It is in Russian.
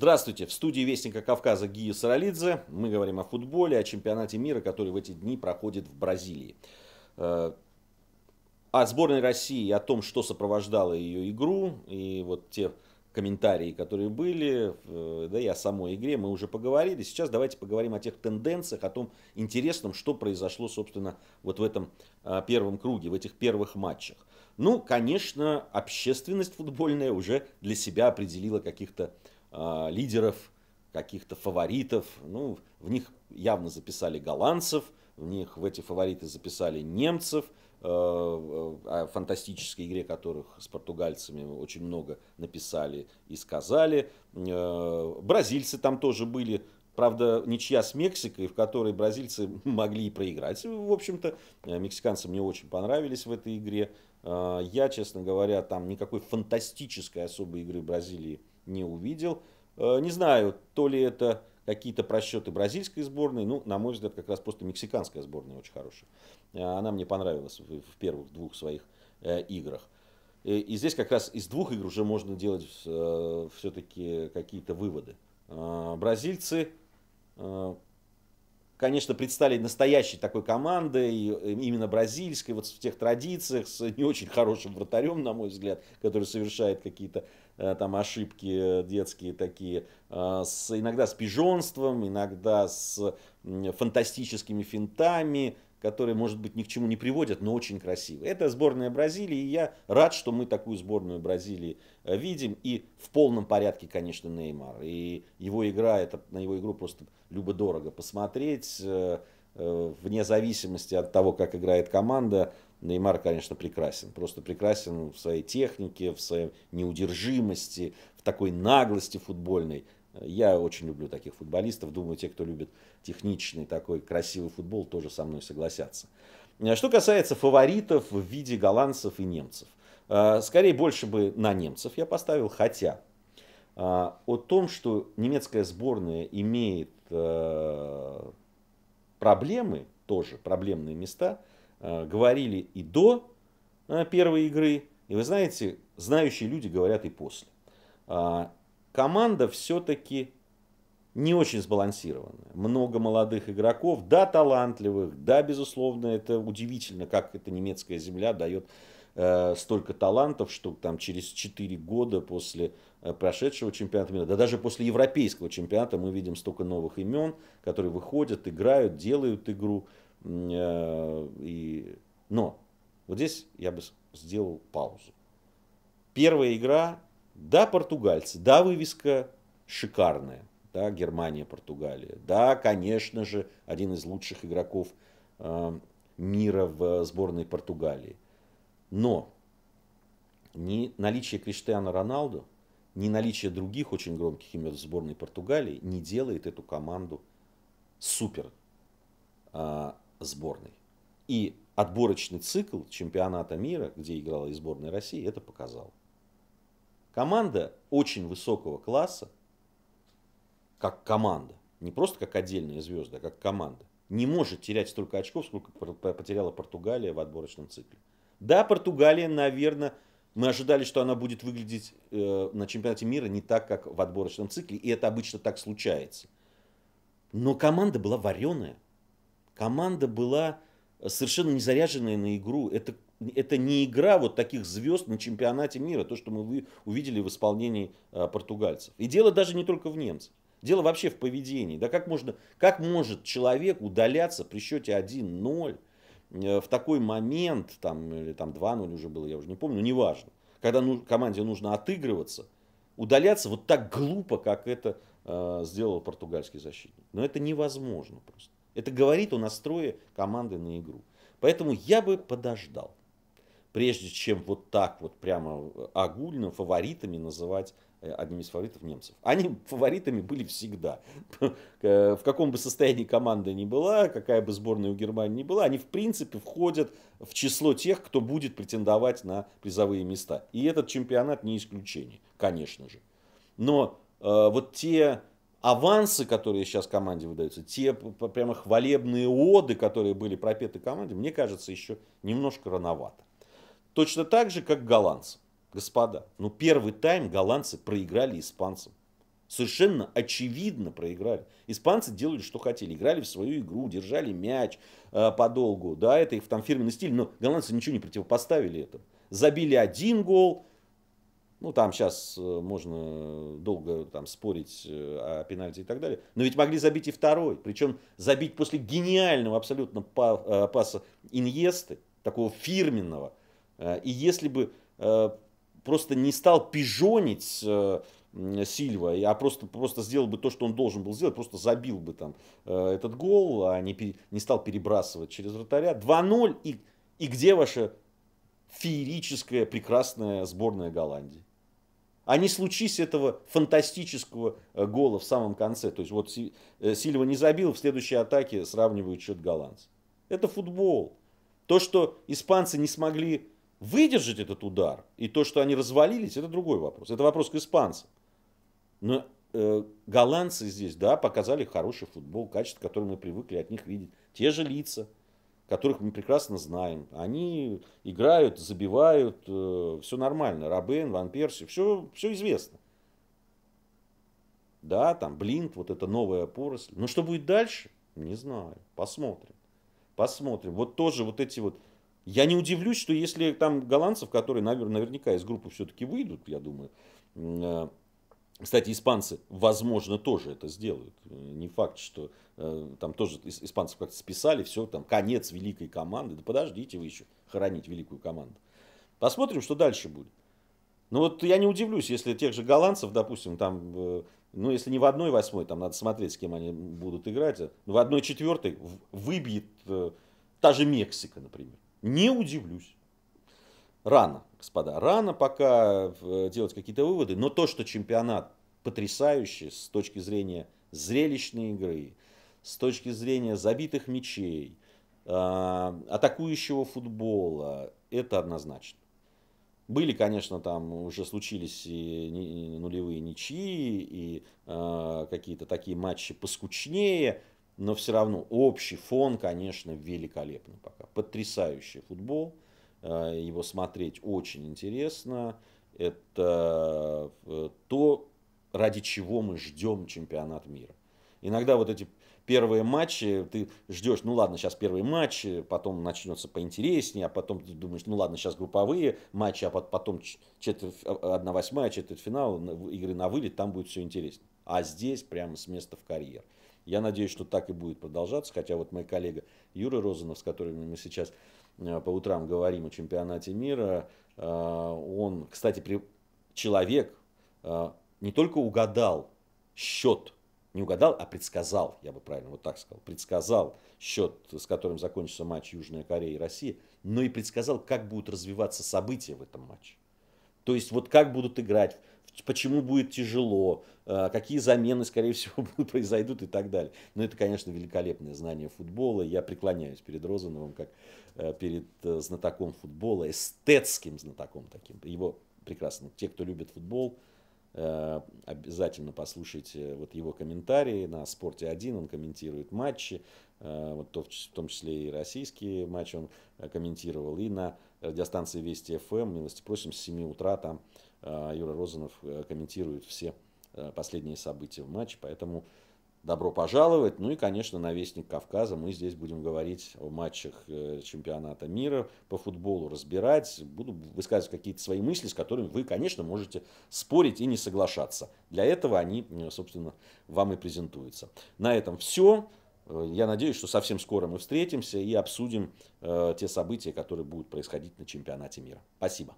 Здравствуйте, в студии Вестника Кавказа Гия Саралидзе. Мы говорим о футболе, о чемпионате мира, который в эти дни проходит в Бразилии. Э, о сборной России, о том, что сопровождало ее игру, и вот те комментарии, которые были, э, да и о самой игре мы уже поговорили. Сейчас давайте поговорим о тех тенденциях, о том интересном, что произошло, собственно, вот в этом э, первом круге, в этих первых матчах. Ну, конечно, общественность футбольная уже для себя определила каких-то лидеров, каких-то фаворитов. Ну, в них явно записали голландцев, в них в эти фавориты записали немцев, э, о фантастической игре которых с португальцами очень много написали и сказали. Э, бразильцы там тоже были, Правда, ничья с Мексикой, в которой бразильцы могли и проиграть. В общем-то, э, мексиканцы мне очень понравились в этой игре. Я, честно говоря, там никакой фантастической особой игры Бразилии не увидел. Э, не знаю, то ли это какие-то просчеты бразильской сборной, ну, на мой взгляд, как раз просто мексиканская сборная очень хорошая. Э, она мне понравилась в первых двух своих э, играх. И здесь как раз из двух игр уже можно делать все-таки какие-то выводы. Бразильцы конечно, предстали настоящей такой командой, именно бразильской, вот в тех традициях, с не очень хорошим вратарем, на мой взгляд, который совершает какие-то там ошибки детские такие, э, с, иногда с пижонством, иногда с фантастическими финтами, которые, может быть, ни к чему не приводят, но очень красивые. Это сборная Бразилии, и я рад, что мы такую сборную Бразилии э, видим. И в полном порядке, конечно, Неймар. И его игра, это, на его игру просто любо-дорого посмотреть. Э, э, вне зависимости от того, как играет команда, Неймар, конечно, прекрасен. Просто прекрасен в своей технике, в своей неудержимости, в такой наглости футбольной. Я очень люблю таких футболистов. Думаю, те, кто любит техничный такой красивый футбол, тоже со мной согласятся. А что касается фаворитов в виде голландцев и немцев. А, скорее больше бы на немцев я поставил, хотя о том, что немецкая сборная имеет проблемы, тоже проблемные места, говорили и до первой игры, и вы знаете, знающие люди говорят и после команда все-таки не очень сбалансированная. Много молодых игроков, да, талантливых, да, безусловно, это удивительно, как эта немецкая земля дает э, столько талантов, что там через 4 года после э, прошедшего чемпионата мира, да даже после европейского чемпионата мы видим столько новых имен, которые выходят, играют, делают игру. Э, и... Но вот здесь я бы сделал паузу. Первая игра да, португальцы, да, вывеска шикарная, да, Германия, Португалия. Да, конечно же, один из лучших игроков мира в сборной Португалии. Но ни наличие Криштиана Роналду, ни наличие других очень громких имен в сборной Португалии не делает эту команду супер э, сборной. И отборочный цикл чемпионата мира, где играла и сборная России, это показал. Команда очень высокого класса, как команда, не просто как отдельная звезда, а как команда, не может терять столько очков, сколько потеряла Португалия в отборочном цикле. Да, Португалия, наверное, мы ожидали, что она будет выглядеть э, на чемпионате мира не так, как в отборочном цикле, и это обычно так случается. Но команда была вареная. Команда была совершенно не заряженная на игру. Это это не игра вот таких звезд на чемпионате мира, то, что мы увидели в исполнении а, португальцев. И дело даже не только в немцах. Дело вообще в поведении. Да как, можно, как может человек удаляться при счете 1-0 э, в такой момент, там, или там 2-0 уже было, я уже не помню, но неважно. Когда ну, команде нужно отыгрываться, удаляться вот так глупо, как это э, сделал португальский защитник. Но это невозможно просто. Это говорит о настрое команды на игру. Поэтому я бы подождал прежде чем вот так вот прямо огульно фаворитами называть э, одним из фаворитов немцев. Они фаворитами были всегда. В каком бы состоянии команда ни была, какая бы сборная у Германии ни была, они в принципе входят в число тех, кто будет претендовать на призовые места. И этот чемпионат не исключение, конечно же. Но э, вот те авансы, которые сейчас команде выдаются, те прямо хвалебные оды, которые были пропеты команде, мне кажется, еще немножко рановато. Точно так же, как голландцы. Господа, ну первый тайм голландцы проиграли испанцам. Совершенно очевидно проиграли. Испанцы делали, что хотели. Играли в свою игру, держали мяч э, подолгу. Да, это их там фирменный стиль. Но голландцы ничего не противопоставили этому. Забили один гол, ну, там сейчас э, можно долго там, спорить э, о пенальти и так далее. Но ведь могли забить и второй. Причем забить после гениального абсолютно э, паса Иньесты, такого фирменного. И если бы просто не стал пижонить Сильва, а просто, просто сделал бы то, что он должен был сделать, просто забил бы там этот гол, а не, не стал перебрасывать через вратаря. 2-0, и, и где ваша феерическая, прекрасная сборная Голландии? а не случись этого фантастического э, гола в самом конце. То есть вот э, Сильва не забил, в следующей атаке сравнивают счет голландцев. Это футбол. То, что испанцы не смогли выдержать этот удар, и то, что они развалились, это другой вопрос. Это вопрос к испанцам. Но э, голландцы здесь, да, показали хороший футбол, качество, которое мы привыкли от них видеть. Те же лица, которых мы прекрасно знаем. Они играют, забивают, э, все нормально. Рабен, Ван Перси, все, все известно. Да, там Блинт, вот это новая поросль. Но что будет дальше? Не знаю. Посмотрим. Посмотрим. Вот тоже вот эти вот... Я не удивлюсь, что если там голландцев, которые наверняка из группы все-таки выйдут, я думаю, э, кстати, испанцы, возможно, тоже это сделают. Не факт, что э, там тоже испанцев как-то списали, все, там конец великой команды. Да подождите вы еще хоронить великую команду. Посмотрим, что дальше будет. Ну вот я не удивлюсь, если тех же голландцев, допустим, там, э, ну если не в одной восьмой, там надо смотреть, с кем они будут играть, а в одной четвертой выбьет э, та же Мексика, например. Не удивлюсь. Рано, господа, рано пока э, делать какие-то выводы, но то, что чемпионат потрясающий с точки зрения зрелищной игры, с точки зрения забитых мячей, а, атакующего футбола, это однозначно. Были, конечно, там уже случились и нулевые ничьи, и э, какие-то такие матчи поскучнее, но все равно общий фон, конечно, великолепный пока. Потрясающий футбол. Э, его смотреть очень интересно. Это э, то, ради чего мы ждем чемпионат мира. Иногда вот эти первые матчи, ты ждешь, ну ладно, сейчас первые матчи, потом начнется поинтереснее, а потом ты думаешь, ну ладно, сейчас групповые матчи, а потом четверть, а, одна восьмая, четвертьфинал, игры на вылет, там будет все интереснее. А здесь прямо с места в карьер. Я надеюсь, что так и будет продолжаться, хотя вот мой коллега Юра Розанов, с которым мы сейчас Э, по утрам говорим о чемпионате мира, э, он, кстати, человек э, не только угадал счет, не угадал, а предсказал, я бы правильно вот так сказал, предсказал счет, с которым закончится матч Южная Корея и Россия, но и предсказал, как будут развиваться события в этом матче. То есть вот как будут играть, почему будет тяжело, э, какие замены, скорее всего, произойдут и так далее. Но это, конечно, великолепное знание футбола. Я преклоняюсь перед Розановым, как э, перед э, знатоком футбола, эстетским знатоком таким. Его прекрасно. Те, кто любит футбол, обязательно послушайте вот его комментарии на Спорте 1, он комментирует матчи, вот в том числе и российские матчи он комментировал, и на радиостанции Вести ФМ, милости просим, с 7 утра там Юра Розанов э, комментирует все э, последние события в матче, поэтому добро пожаловать. Ну и, конечно, на Вестник Кавказа мы здесь будем говорить о матчах э, чемпионата мира по футболу, разбирать. Буду высказывать какие-то свои мысли, с которыми вы, конечно, можете спорить и не соглашаться. Для этого они, собственно, вам и презентуются. На этом все. Я надеюсь, что совсем скоро мы встретимся и обсудим те события, которые будут происходить на чемпионате мира. Спасибо.